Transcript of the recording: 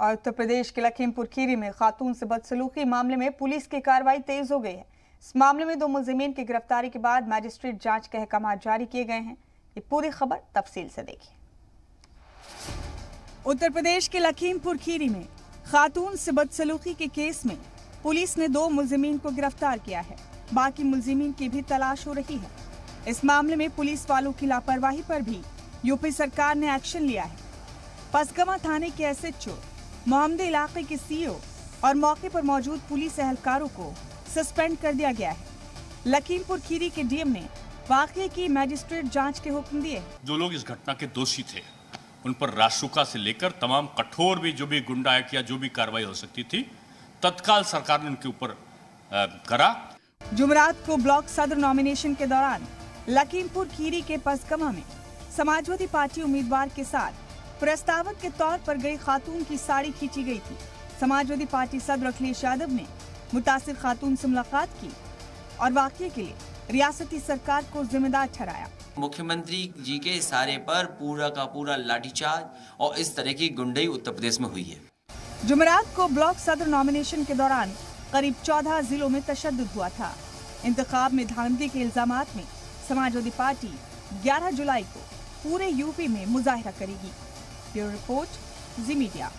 और उत्तर प्रदेश के लखीमपुर खीरी में खातून से बदसलूकी मामले में पुलिस की कार्रवाई तेज हो गई है। इस मामले में दो मुलजिमीन की गिरफ्तारी के बाद मैजिस्ट्रेट जाँच के अहकाम जारी किए गए हैं। ये पूरी खबर तफसील से देखिए। उत्तर प्रदेश के लखीमपुर खीरी में खातून से बदसलूकी के केस में पुलिस ने दो मुलजिमीन को गिरफ़्तार किया है। बाकी मुलजिमीन की भी तलाश हो रही है। इस मामले में पुलिस वालों की लापरवाही पर भी यूपी सरकार ने एक्शन लिया है। पसगमा थाने के एसएचओ मोहम्मद इलाके के सीईओ और मौके पर मौजूद पुलिस एहलकारों को सस्पेंड कर दिया गया है। लखीमपुर खीरी के डीएम ने वाकये की मैजिस्ट्रेट जाँच के हुक्म दिए जो लोग इस घटना के दोषी थे उन पर राशुका से लेकर तमाम कठोर भी जो भी गुंडा एक्ट या जो भी कार्रवाई हो सकती थी तत्काल सरकार ने उनके ऊपर करा। जुमरात को ब्लॉक सदर नॉमिनेशन के दौरान लखीमपुर खीरी के पसगमा में समाजवादी पार्टी उम्मीदवार के साथ प्रस्तावक के तौर पर गई खातून की साड़ी खींची गई थी। समाजवादी पार्टी सदर अखिलेश यादव ने मुतासिर खातून से मुलाकात की और वाकये के लिए रियासती सरकार को जिम्मेदार ठहराया। मुख्यमंत्री जी के इशारे पर पूरा का पूरा लाठीचार्ज और इस तरह की गुंडई उत्तर प्रदेश में हुई है। जुमेरात को ब्लॉक सदर नॉमिनेशन के दौरान करीब 14 जिलों में तशद हुआ था। इंतखाब में धांधली के इल्ज़ाम में समाजवादी पार्टी 11 जुलाई को पूरे यूपी में मुजाहरा करेगी। Bureau Report, the Media.